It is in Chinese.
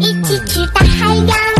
一起去大海洋